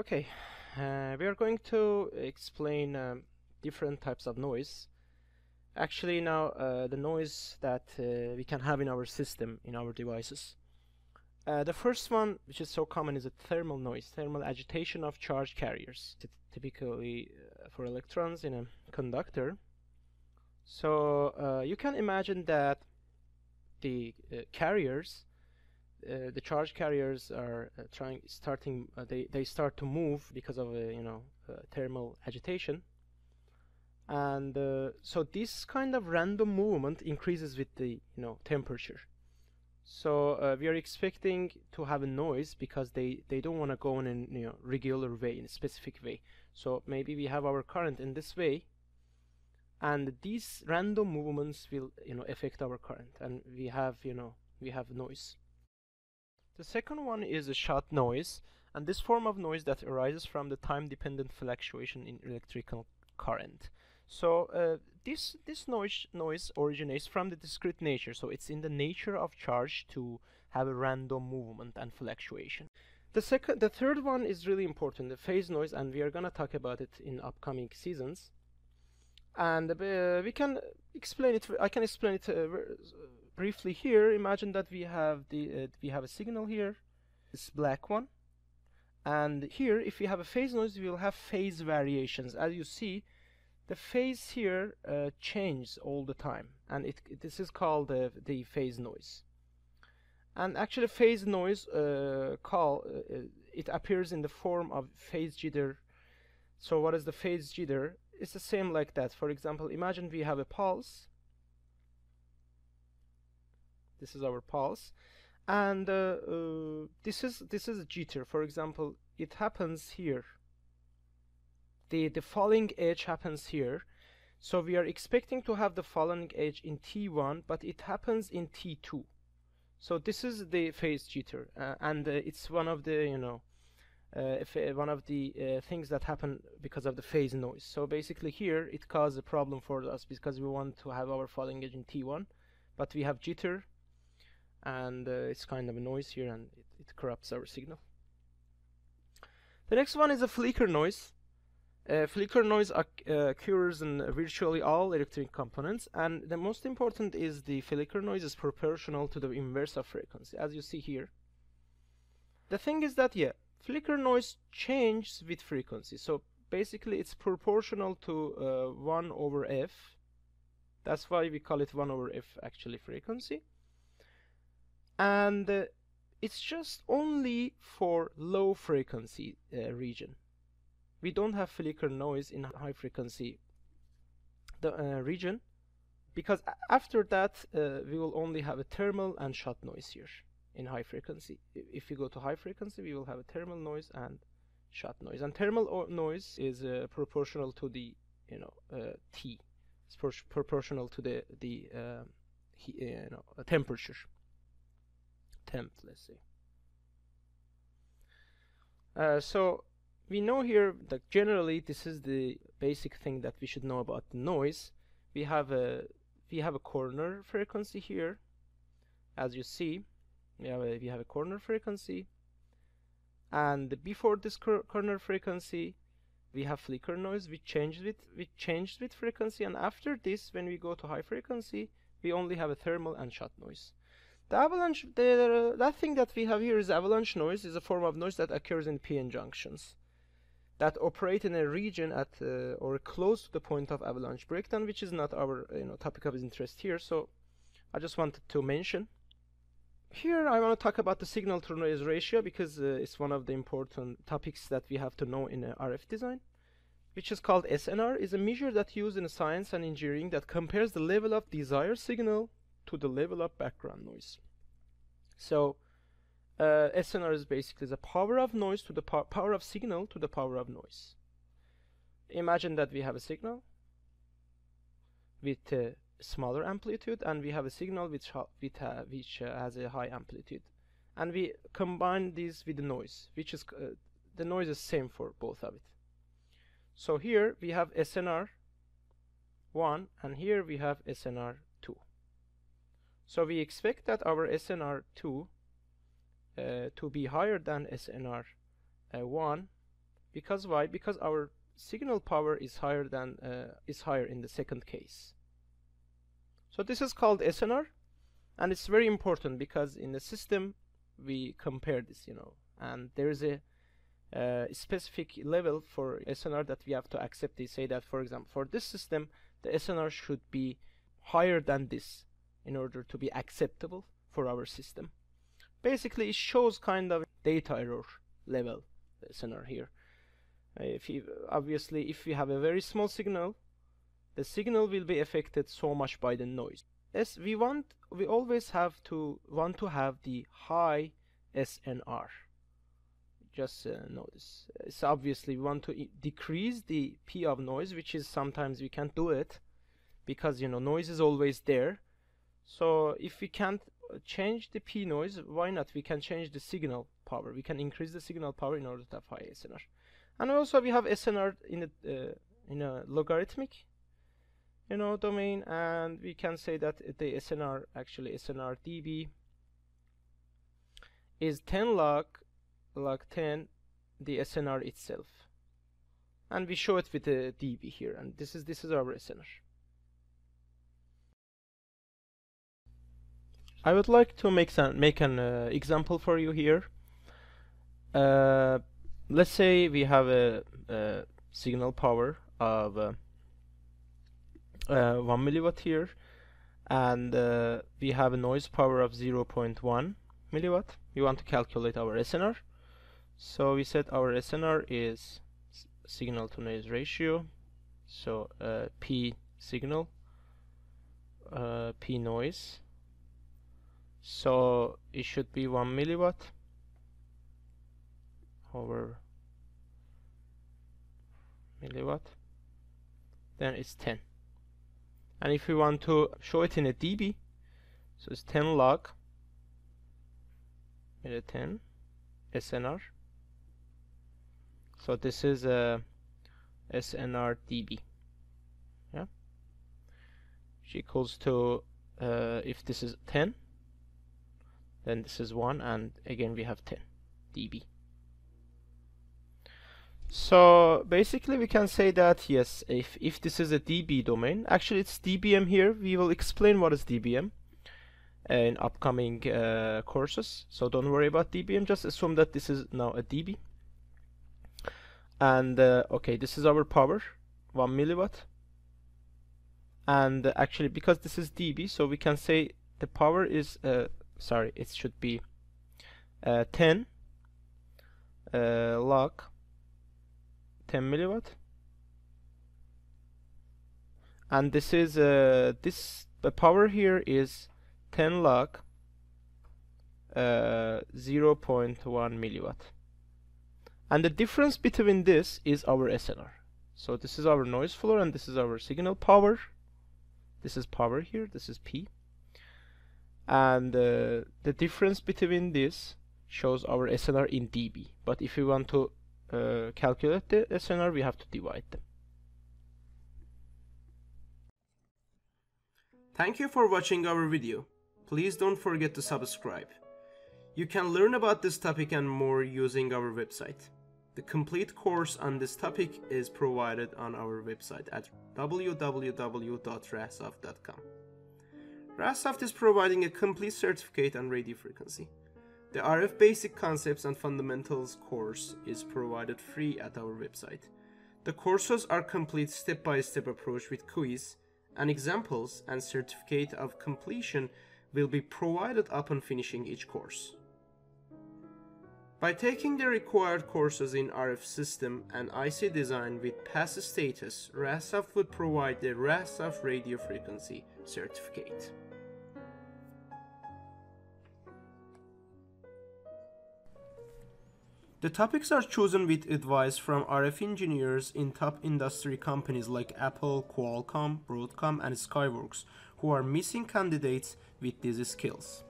Okay, uh, we are going to explain um, different types of noise. Actually now uh, the noise that uh, we can have in our system, in our devices. Uh, the first one, which is so common, is a thermal noise, thermal agitation of charge carriers, typically uh, for electrons in a conductor. So uh, you can imagine that the carriers uh, the charge carriers are uh, trying starting uh, they they start to move because of you know thermal agitation. And so this kind of random movement increases with the you know temperature. So uh, we are expecting to have a noise because they they don't want to go in a you know regular way in a specific way. So maybe we have our current in this way and these random movements will you know affect our current and we have you know we have noise the second one is a shot noise, and this form of noise that arises from the time-dependent fluctuation in electrical current. So uh, this this noise noise originates from the discrete nature. So it's in the nature of charge to have a random movement and fluctuation. The second, the third one is really important, the phase noise, and we are gonna talk about it in upcoming seasons. And uh, we can explain it. I can explain it uh, briefly here, imagine that we have the uh, we have a signal here, this black one, and here if we have a phase noise, we will have phase variations. As you see, the phase here uh, changes all the time, and it, it this is called uh, the phase noise. And actually, phase noise uh, call uh, uh, it appears in the form of phase jitter. So what is the phase jitter? It's the same like that. For example, imagine we have a pulse this is our pulse. And uh, uh, this is this is jitter. For example it happens here. The the falling edge happens here. So we are expecting to have the falling edge in T1 but it happens in T2 so this is the phase jitter uh, and uh, it's one of the you know uh, one of the uh, things that happen because of the phase noise. So basically here it caused a problem for us because we want to have our falling edge in T1 but we have jitter and uh, it's kind of a noise here and it, it, corrupts our signal. The next one is a flicker noise. Uh, flicker noise uh, occurs in virtually all electronic components and the most important is the flicker noise is proportional to the inverse of frequency as you see here. The thing is that yeah, flicker noise changes with frequency so basically it's proportional to uh, 1 over f that's why we call it 1 over f actually frequency and uh, it's just only for low frequency uh, region. We don't have flicker noise in high frequency the uh, region because after that uh, we will only have a thermal and shot noise here in high frequency. If we go to high frequency we will have a thermal noise and shot noise. And thermal noise is uh, proportional to the you know uh, T. It's pro proportional to the the he, you know temperature temp, let's say. Uh, so we know here that generally this is the basic thing that we should know about the noise. We have a we have a corner frequency here, as you see. We have a, we have a corner frequency, and before this cor corner frequency, we have flicker noise. We changed with we changed with frequency, and after this, when we go to high frequency, we only have a thermal and shot noise. The avalanche, the, that thing that we have here is avalanche noise, is a form of noise that occurs in PN junctions that operate in a region at uh, or close to the point of avalanche breakdown, which is not our you know topic of interest here. So I just wanted to mention. Here I want to talk about the signal to noise ratio because uh, it's one of the important topics that we have to know in uh, RF design, which is called SNR, is a measure that used in science and engineering that compares the level of desired signal to the level of background noise. So uh, SNR is basically the power of noise to the po power of signal to the power of noise. Imagine that we have a signal with a smaller amplitude and we have a signal which, with, uh, which uh, has a high amplitude and we combine these with the noise which is uh, the noise is same for both of it so here we have SNR 1 and here we have SNR so we expect that our SNR2 uh, to be higher than SNR1 because why? Because our signal power is higher than uh, is higher in the second case. So this is called SNR and it's very important because in the system we compare this you know and there is a uh, specific level for SNR that we have to accept. They say that for example for this system the SNR should be higher than this in order to be acceptable for our system. Basically it shows kind of data error level SNR here. Uh, if you, obviously if we have a very small signal the signal will be affected so much by the noise. As we want we always have to want to have the high SNR just uh, notice it's obviously we want to decrease the P of noise which is sometimes we can't do it because you know noise is always there so if we can't uh, change the P noise why not? We can change the signal power. We can increase the signal power in order to have high SNR and also we have SNR in a uh, in a logarithmic you know domain and we can say that the SNR actually SNR dB is 10 log log 10 the SNR itself. And we show it with a dB here and this is this is our SNR I would like to make some make an uh, example for you here. Uh, let's say we have a, a signal power of uh, uh, 1 milliwatt here and uh, we have a noise power of 0.1 milliwatt. We want to calculate our SNR so we said our SNR is signal to noise ratio. So uh, P signal P noise so it should be 1 milliwatt over milliwatt. Then it's 10 and if we want to show it in a dB so it's 10 log 10 SNR so this is a SNR dB yeah? Which equals to uh, if this is 10 then this is 1 and again we have 10 dB. So basically we can say that yes if, if this is a dB domain actually it's dBm here. We will explain what is dBm in upcoming uh, courses. So don't worry about dBm. Just assume that this is now a dB. And uh, okay this is our power 1 milliwatt. And uh, actually because this is dB so we can say the power is uh, sorry it should be uh, 10 uh, log 10 milliwatt. And this is uh, this the power here is 10 log uh, 0.1 milliwatt. And the difference between this is our SNR so this is our noise floor and this is our signal power. This is power here this is P and uh, the difference between this shows our SNR in dB but if we want to uh, calculate the SNR we have to divide them Thank you for watching our video. Please don't forget to subscribe. You can learn about this topic and more using our website. The complete course on this topic is provided on our website at www.rahsoft.com. Rahsoft is providing a complete certificate on radio frequency. The RF Basic Concepts and Fundamentals course is provided free at our website. The courses are complete step-by-step approach with quiz and examples and certificate of completion will be provided upon finishing each course. By taking the required courses in RF system and IC design with pass status, Rahsoft would provide the Rahsoft radio frequency certificate. The topics are chosen with advice from RF engineers in top industry companies like Apple, Qualcomm, Broadcom, and Skyworks, who are missing candidates with these skills.